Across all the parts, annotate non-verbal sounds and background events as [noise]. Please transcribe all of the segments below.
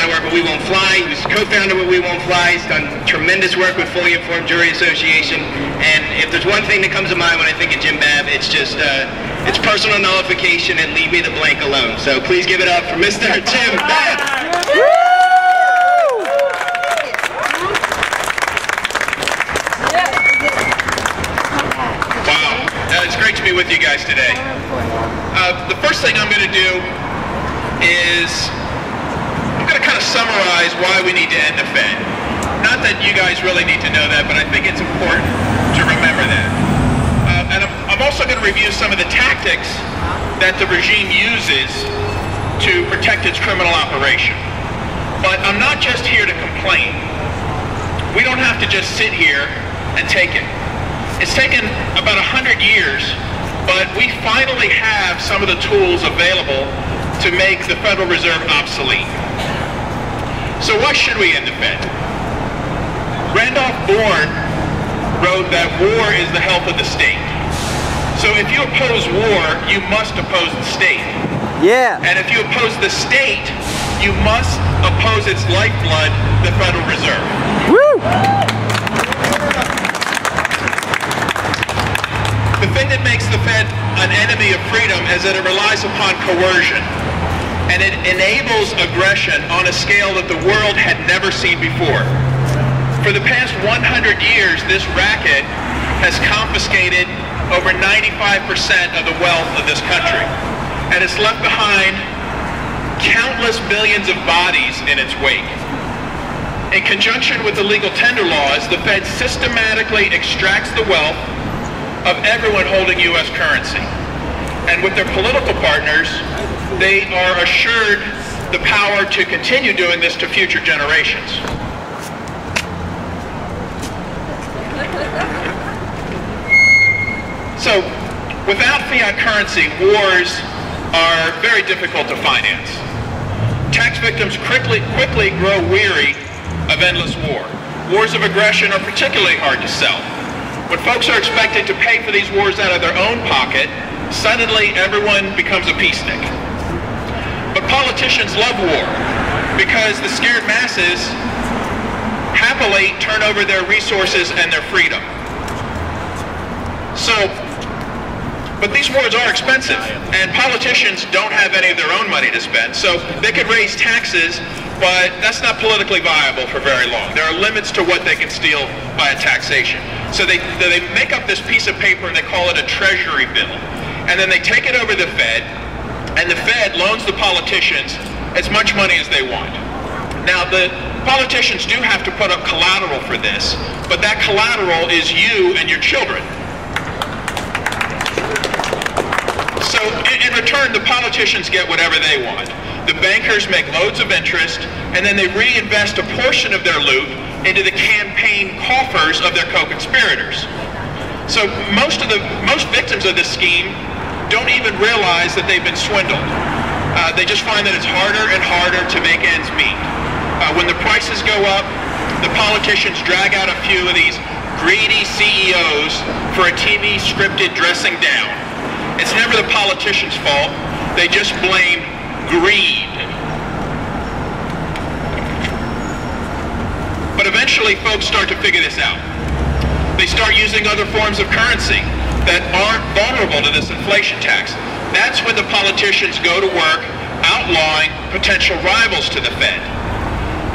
lot of work with We Won't Fly. He was co-founder with We Won't Fly. He's done tremendous work with Fully Informed Jury Association. And if there's one thing that comes to mind when I think of Jim Babb, it's just, uh, it's personal nullification and leave me the blank alone. So please give it up for Mr. [laughs] Jim Babb. great to be with you guys today. Uh, the first thing I'm going to do is I'm going to kind of summarize why we need to end the Fed. Not that you guys really need to know that, but I think it's important to remember that. Uh, and I'm, I'm also going to review some of the tactics that the regime uses to protect its criminal operation. But I'm not just here to complain. We don't have to just sit here and take it. It's taken about 100 years, but we finally have some of the tools available to make the Federal Reserve obsolete. So why should we end the Fed? Randolph Bourne wrote that war is the health of the state. So if you oppose war, you must oppose the state. Yeah. And if you oppose the state, you must oppose its lifeblood, the Federal Reserve. Woo! The thing that makes the Fed an enemy of freedom is that it relies upon coercion. And it enables aggression on a scale that the world had never seen before. For the past 100 years, this racket has confiscated over 95% of the wealth of this country. And it's left behind countless billions of bodies in its wake. In conjunction with the legal tender laws, the Fed systematically extracts the wealth of everyone holding U.S. currency. And with their political partners, they are assured the power to continue doing this to future generations. So, without fiat currency, wars are very difficult to finance. Tax victims quickly, quickly grow weary of endless war. Wars of aggression are particularly hard to sell. When folks are expected to pay for these wars out of their own pocket, suddenly everyone becomes a peacenik. Politicians love war because the scared masses happily turn over their resources and their freedom. So, but these wars are expensive, and politicians don't have any of their own money to spend, so they could raise taxes, but that's not politically viable for very long. There are limits to what they can steal by a taxation. So they, they make up this piece of paper and they call it a treasury bill. And then they take it over the Fed, and the Fed loans the politicians as much money as they want. Now, the politicians do have to put up collateral for this, but that collateral is you and your children. So in, return, the politicians get whatever they want. The bankers make loads of interest, and then they reinvest a portion of their loot into the campaign coffers of their co-conspirators. So most of the most victims of this scheme don't even realize that they've been swindled. Uh, they just find that it's harder and harder to make ends meet. Uh, when the prices go up, the politicians drag out a few of these greedy CEOs for a TV scripted dressing down. It's never the politician's fault. They just blame greed But eventually folks start to figure this out. They start using other forms of currency that aren't vulnerable to this inflation tax. That's when the politicians go to work outlawing potential rivals to the Fed.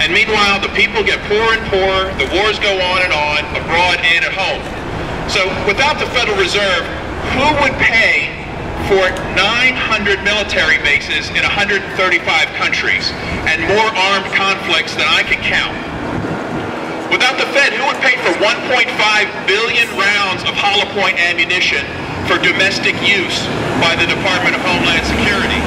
And meanwhile, the people get poorer and poorer, the wars go on and on, abroad and at home. So without the Federal Reserve, who would pay for 900 military bases in 135 countries and more armed conflicts than I can count? Without the Fed, who would pay for 1.5 billion rounds of hollow point ammunition for domestic use by the Department of Homeland Security?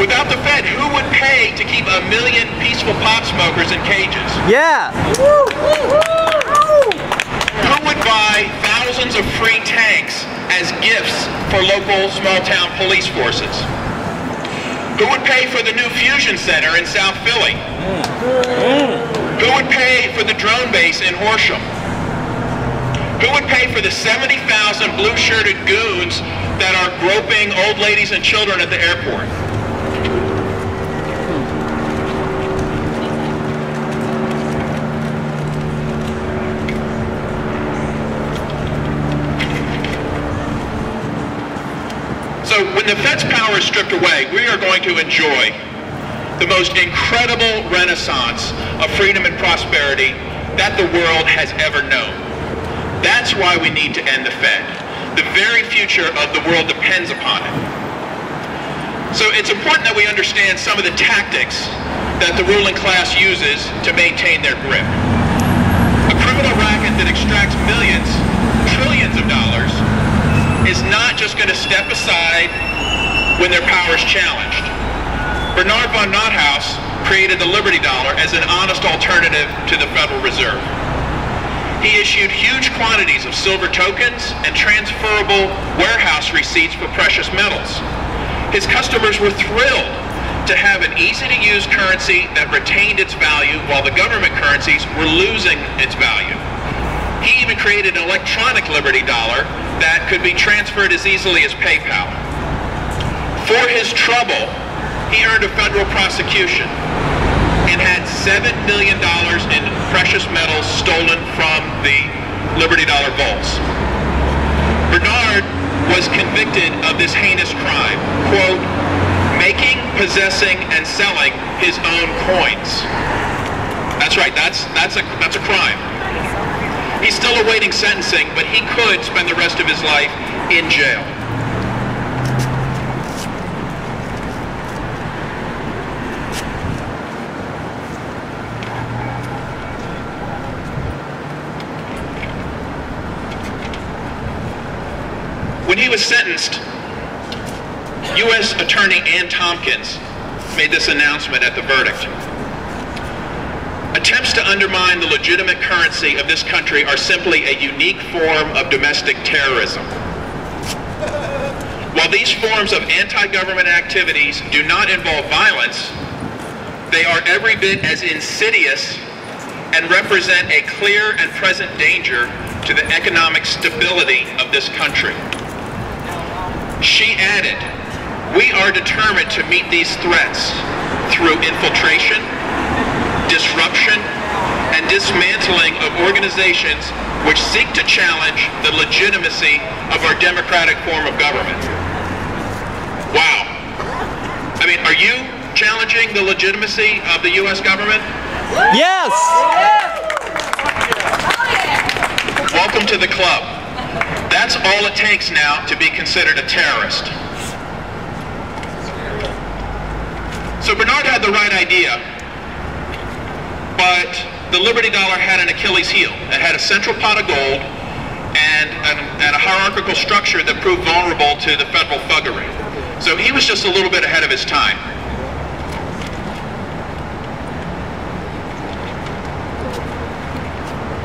Without the Fed, who would pay to keep a million peaceful pot smokers in cages? Yeah. Who would buy thousands of free tanks as gifts for local small town police forces? Who would pay for the new fusion center in South Philly? Mm. Who would pay for the drone base in Horsham? Who would pay for the 70,000 blue-shirted goons that are groping old ladies and children at the airport? So when the Fed's power is stripped away, we are going to enjoy the most incredible renaissance of freedom and prosperity that the world has ever known. That's why we need to end the Fed. The very future of the world depends upon it. So it's important that we understand some of the tactics that the ruling class uses to maintain their grip. A criminal racket that extracts millions, trillions of dollars is not just going to step aside when their power is challenged. Bernard von Nothaus created the Liberty Dollar as an honest alternative to the Federal Reserve. He issued huge quantities of silver tokens and transferable warehouse receipts for precious metals. His customers were thrilled to have an easy-to-use currency that retained its value while the government currencies were losing its value. He even created an electronic Liberty dollar that could be transferred as easily as PayPal. For his trouble, he earned a federal prosecution and had $7 million in precious metals stolen from the Liberty Dollar vaults. Bernard was convicted of this heinous crime, quote, making, possessing, and selling his own coins. That's right, that's, that's, a, that's a crime. He's still awaiting sentencing, but he could spend the rest of his life in jail. When he was sentenced, U.S. Attorney Anne Tompkins made this announcement at the verdict. Attempts to undermine the legitimate currency of this country are simply a unique form of domestic terrorism. While these forms of anti-government activities do not involve violence, they are every bit as insidious and represent a clear and present danger to the economic stability of this country. She added, we are determined to meet these threats through infiltration, disruption, and dismantling of organizations which seek to challenge the legitimacy of our democratic form of government. Wow. I mean, are you challenging the legitimacy of the U.S. government? Yes! Welcome to the club. That's all it takes now to be considered a terrorist. So Bernard had the right idea, but the Liberty Dollar had an Achilles heel. It had a central pot of gold and, and, a hierarchical structure that proved vulnerable to the federal thuggery. So he was just a little bit ahead of his time.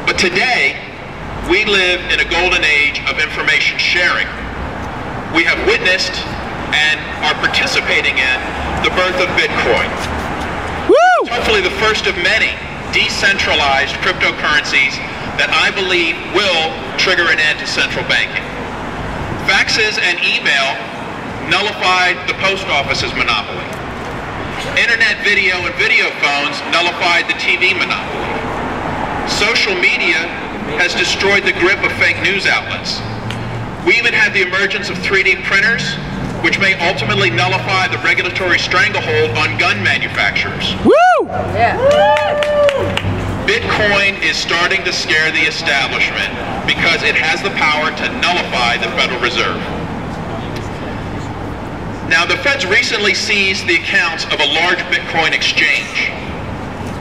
But today, we live in a golden age of information sharing. We have witnessed and are participating in the birth of Bitcoin. Woo! Hopefully the first of many decentralized cryptocurrencies that I believe will trigger an end to central banking. Faxes and email nullified the post office's monopoly. Internet video and video phones nullified the TV monopoly. Social media has destroyed the grip of fake news outlets. We even had the emergence of 3D printers, which may ultimately nullify the regulatory stranglehold on gun manufacturers. Woo! Yeah. Bitcoin is starting to scare the establishment because it has the power to nullify the Federal Reserve. Now, the feds recently seized the accounts of a large Bitcoin exchange,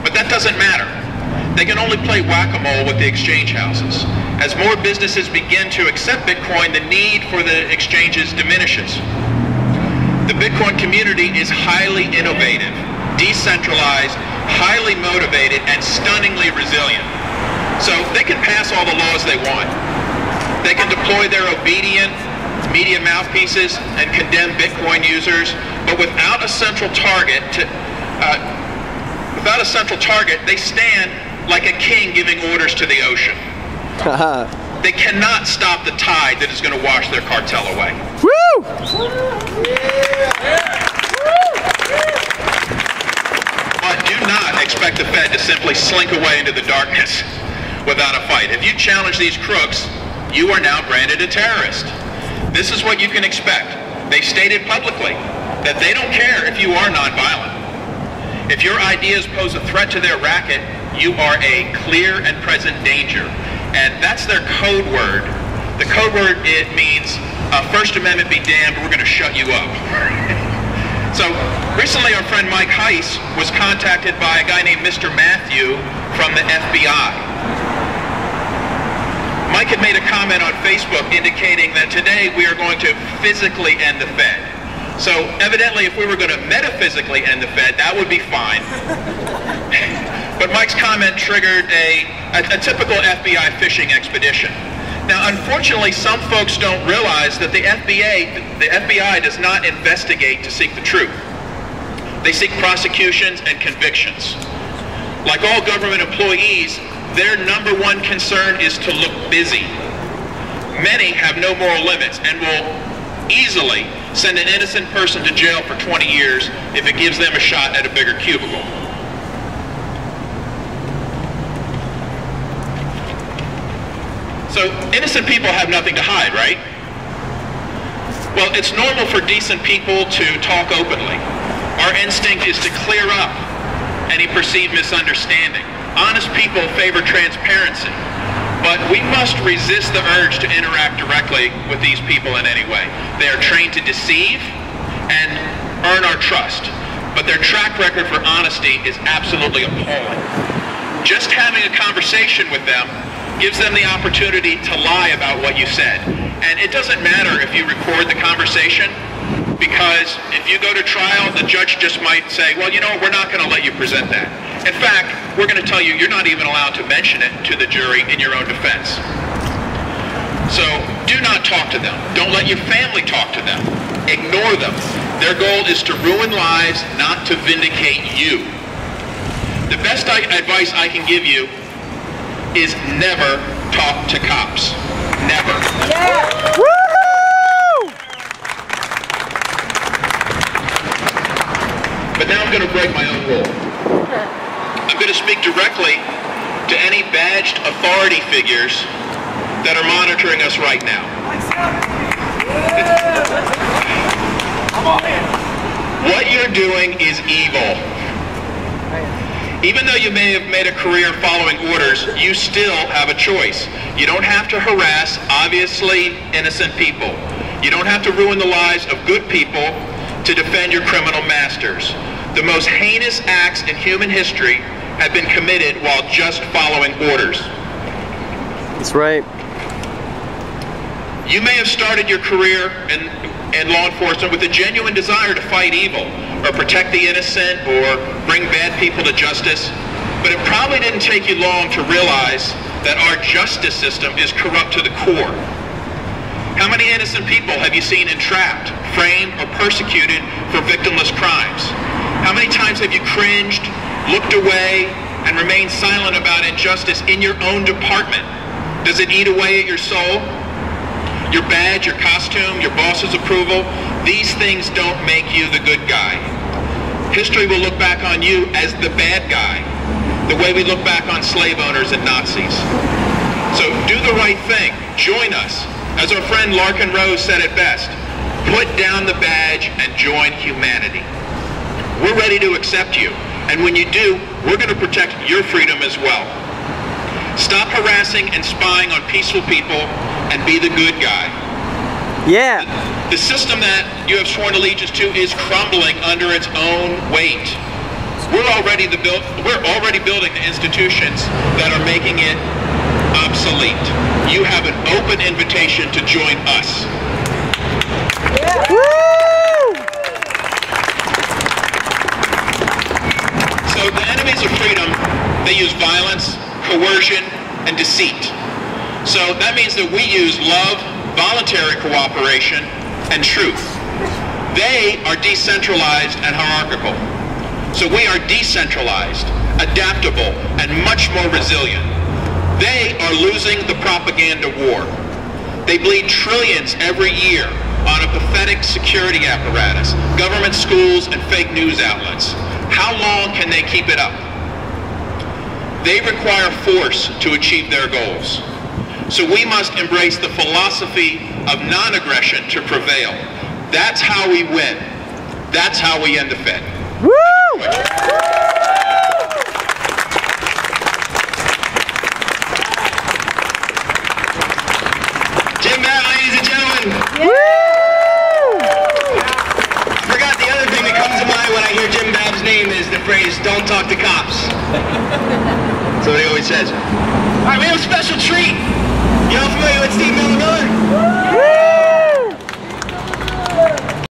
but that doesn't matter they can only play whack-a-mole with the exchange houses. As more businesses begin to accept Bitcoin, the need for the exchanges diminishes. The Bitcoin community is highly innovative, decentralized, highly motivated, and stunningly resilient. So they can pass all the laws they want. They can deploy their obedient media mouthpieces and condemn Bitcoin users, but without a central target to, uh, without a central target, they stand like a king giving orders to the ocean. [laughs] they cannot stop the tide that is going to wash their cartel away. Woo! But do not expect the Fed to simply slink away into the darkness without a fight. If you challenge these crooks, you are now branded a terrorist. This is what you can expect. They stated publicly that they don't care if you are nonviolent. If your ideas pose a threat to their racket, you are a clear and present danger. And that's their code word. The code word, it means uh, First Amendment be damned, we're going to shut you up. [laughs] so recently our friend Mike Heiss was contacted by a guy named Mr. Matthew from the FBI. Mike had made a comment on Facebook indicating that today we are going to physically end the Fed. So evidently if we were going to metaphysically end the Fed, that would be fine. [laughs] but Mike's comment triggered a, a, a typical FBI fishing expedition. Now, unfortunately, some folks don't realize that the FBI, the FBI does not investigate to seek the truth. They seek prosecutions and convictions. Like all government employees, their number one concern is to look busy. Many have no moral limits and will easily send an innocent person to jail for 20 years if it gives them a shot at a bigger cubicle. So innocent people have nothing to hide, right? Well, it's normal for decent people to talk openly. Our instinct is to clear up any perceived misunderstanding. Honest people favor transparency. But we must resist the urge to interact directly with these people in any way. They are trained to deceive and earn our trust. But their track record for honesty is absolutely appalling. Just having a conversation with them gives them the opportunity to lie about what you said. And it doesn't matter if you record the conversation because if you go to trial, the judge just might say, well, you know, we're not going to let you present that. In fact, we're going to tell you you're not even allowed to mention it to the jury in your own defense. So do not talk to them. Don't let your family talk to them. Ignore them. Their goal is to ruin lives, not to vindicate you. The best advice I can give you is never talk to cops. Never. Yeah. But now I'm going to break my own rule. I'm going to speak directly to any badged authority figures that are monitoring us right now. what you're doing is evil. Even though you may have made a career following orders, you still have a choice. You don't have to harass obviously innocent people. You don't have to ruin the lives of good people to defend your criminal masters. The most heinous acts in human history have been committed while just following orders. That's right. You may have started your career in, in law enforcement with a genuine desire to fight evil or protect the innocent or bring bad people to justice, but it probably didn't take you long to realize that our justice system is corrupt to the core. How many innocent people have you seen entrapped, framed, or persecuted for victimless crimes? How many times have you cringed, looked away, and remained silent about injustice in your own department? Does it eat away at your soul? Your badge, your costume, your boss's approval? These things don't make you the good guy. History will look back on you as the bad guy, the way we look back on slave owners and Nazis. So do the right thing. Join us. As our friend Larken Rose said it best, put down the badge and join humanity. We're ready to accept you. And when you do, we're going to protect your freedom as well. Stop harassing and spying on peaceful people and be the good guy. Yeah. The, the system that you have sworn allegiance to is crumbling under its own weight. We're already the build, we're already building the institutions that are making it obsolete. You have an open invitation to join us. Yeah. So the enemies of freedom, they use violence, coercion, and deceit. So that means that we use love, voluntary cooperation, and truth. They are decentralized and hierarchical. So we are decentralized, adaptable, and much more resilient. They are losing the propaganda war. They bleed trillions every year on a pathetic security apparatus, government schools, and fake news outlets. How long can they keep it up? They require force to achieve their goals. So we must embrace the philosophy of non-aggression to prevail. That's how we win. That's how we end the Fed. Woo! Jim Babb, ladies and gentlemen. I forgot the other thing that comes to mind when I hear Jim Babb's name is the phrase, don't talk to cops. [laughs] What he always says. All right, we have a special treat. You all familiar with Steve Miller Miller?